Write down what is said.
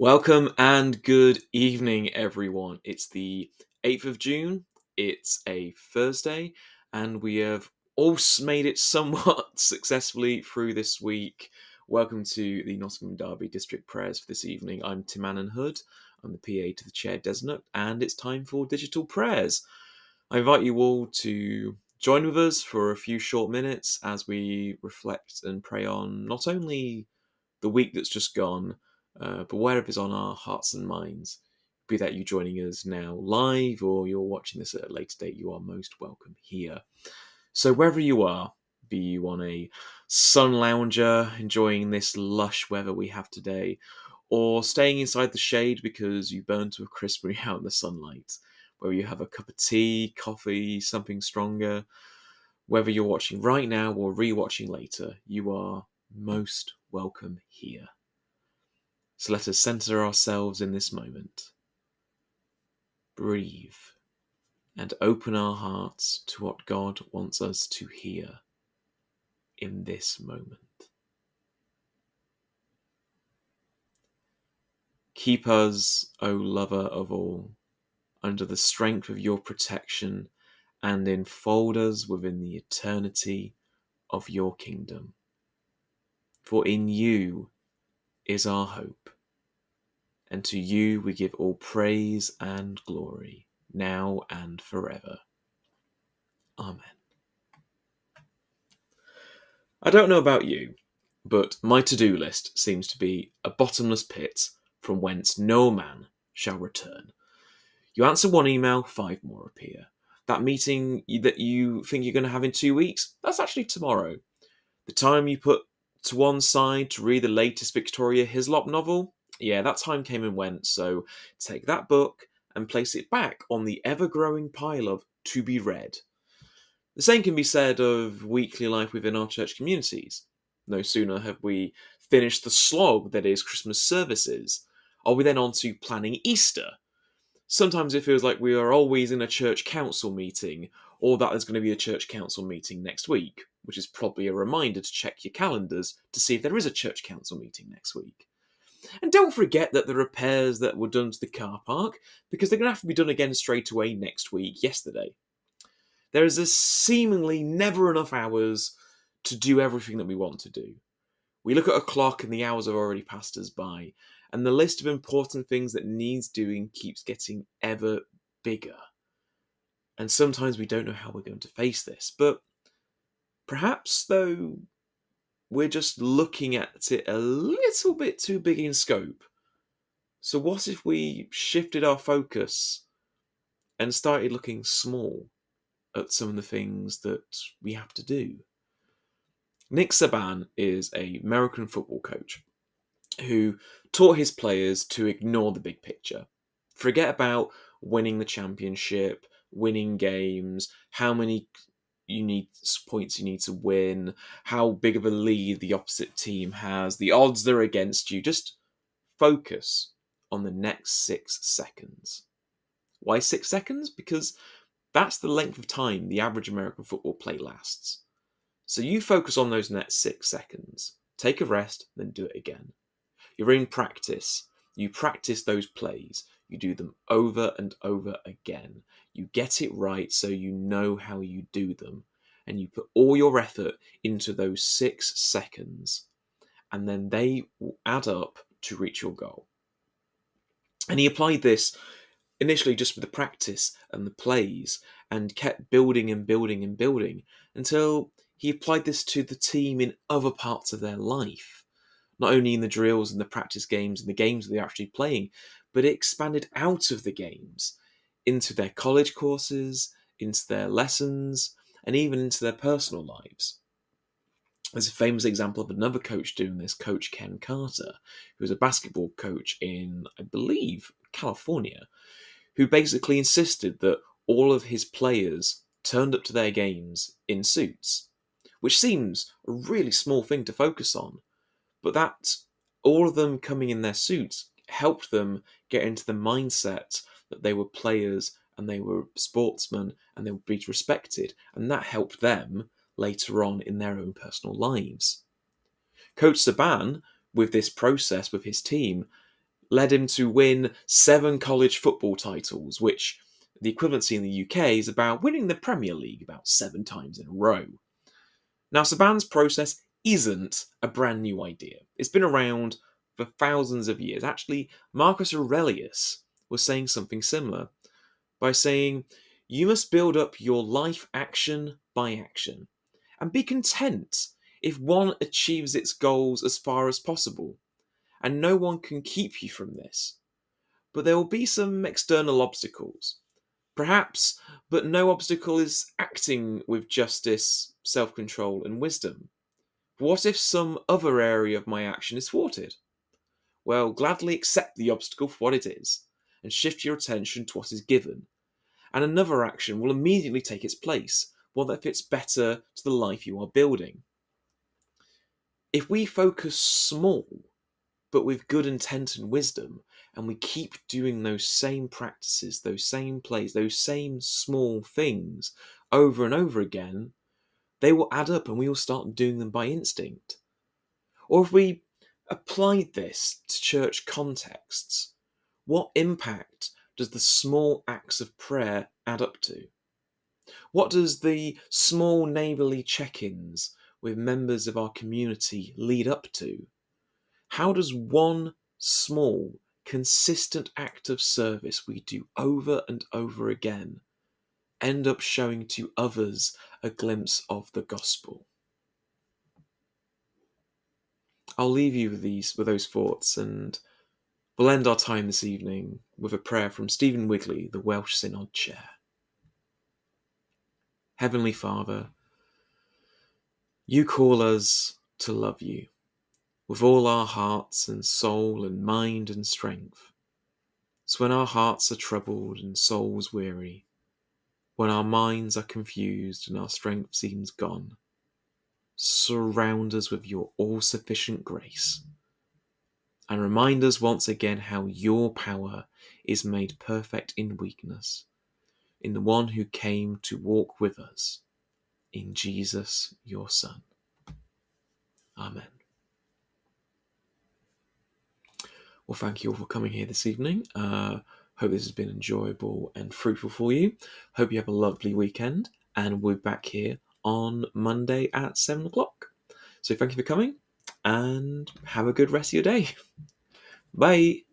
Welcome and good evening, everyone. It's the 8th of June, it's a Thursday, and we have all made it somewhat successfully through this week. Welcome to the Nottingham Derby District Prayers for this evening. I'm Tim Annan Hood, I'm the PA to the Chair Designate, and it's time for digital prayers. I invite you all to join with us for a few short minutes as we reflect and pray on not only the week that's just gone uh, but wherever's on our hearts and minds, be that you joining us now live or you're watching this at a later date, you are most welcome here. So, wherever you are, be you on a sun lounger enjoying this lush weather we have today, or staying inside the shade because you burn to a crisp when you're out in the sunlight, where you have a cup of tea, coffee, something stronger, whether you're watching right now or re-watching later, you are most welcome here. So let us center ourselves in this moment. Breathe and open our hearts to what God wants us to hear in this moment. Keep us, O lover of all, under the strength of your protection and enfold us within the eternity of your kingdom. For in you is our hope. And to you we give all praise and glory, now and forever. Amen. I don't know about you, but my to do list seems to be a bottomless pit from whence no man shall return. You answer one email, five more appear. That meeting that you think you're going to have in two weeks, that's actually tomorrow. The time you put to one side to read the latest Victoria Hislop novel, yeah, that time came and went, so take that book and place it back on the ever growing pile of to be read. The same can be said of weekly life within our church communities. No sooner have we finished the slog that is Christmas services, are we then on to planning Easter? Sometimes it feels like we are always in a church council meeting, or that there's going to be a church council meeting next week, which is probably a reminder to check your calendars to see if there is a church council meeting next week. And don't forget that the repairs that were done to the car park, because they're going to have to be done again straight away next week, yesterday. There is a seemingly never enough hours to do everything that we want to do. We look at a clock and the hours have already passed us by, and the list of important things that needs doing keeps getting ever bigger. And sometimes we don't know how we're going to face this, but perhaps, though, we're just looking at it a little bit too big in scope. So, what if we shifted our focus and started looking small at some of the things that we have to do? Nick Saban is a American football coach who taught his players to ignore the big picture. Forget about winning the championship, winning games, how many you need points you need to win, how big of a lead the opposite team has, the odds they're against you. Just focus on the next six seconds. Why six seconds? Because that's the length of time the average American football play lasts. So you focus on those next six seconds, take a rest, then do it again. You're in practice. You practice those plays. You do them over and over again. You get it right so you know how you do them. And you put all your effort into those six seconds. And then they add up to reach your goal. And he applied this initially just with the practice and the plays and kept building and building and building until he applied this to the team in other parts of their life. Not only in the drills and the practice games and the games that they're actually playing, but it expanded out of the games into their college courses, into their lessons, and even into their personal lives. There's a famous example of another coach doing this, Coach Ken Carter, who was a basketball coach in, I believe, California, who basically insisted that all of his players turned up to their games in suits, which seems a really small thing to focus on, but that all of them coming in their suits helped them get into the mindset that they were players and they were sportsmen and they would be respected. And that helped them later on in their own personal lives. Coach Saban, with this process with his team, led him to win seven college football titles, which the equivalency in the UK is about winning the Premier League about seven times in a row. Now, Saban's process isn't a brand new idea. It's been around for thousands of years. Actually, Marcus Aurelius was saying something similar by saying, You must build up your life action by action and be content if one achieves its goals as far as possible. And no one can keep you from this. But there will be some external obstacles. Perhaps, but no obstacle is acting with justice, self control, and wisdom. What if some other area of my action is thwarted? Well, gladly accept the obstacle for what it is and shift your attention to what is given. And another action will immediately take its place, one that fits better to the life you are building. If we focus small, but with good intent and wisdom, and we keep doing those same practices, those same plays, those same small things over and over again, they will add up and we will start doing them by instinct. Or if we applied this to church contexts, what impact does the small acts of prayer add up to? What does the small neighbourly check ins with members of our community lead up to? How does one small, consistent act of service we do over and over again end up showing to others a glimpse of the gospel? I'll leave you with these with those thoughts and we'll end our time this evening with a prayer from Stephen Wigley, the Welsh Synod Chair. Heavenly Father, you call us to love you with all our hearts and soul and mind and strength. So when our hearts are troubled and souls weary, when our minds are confused and our strength seems gone, surround us with your all sufficient grace and remind us once again how your power is made perfect in weakness, in the one who came to walk with us, in Jesus your Son. Amen. Well, thank you all for coming here this evening. Uh, hope this has been enjoyable and fruitful for you. Hope you have a lovely weekend, and we'll be back here on Monday at 7 o'clock. So, thank you for coming, and have a good rest of your day. Bye.